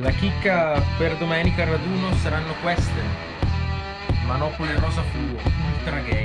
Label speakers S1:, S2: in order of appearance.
S1: La chicca per domenica al raduno saranno queste. Manopole rosa fluo, ultra gay.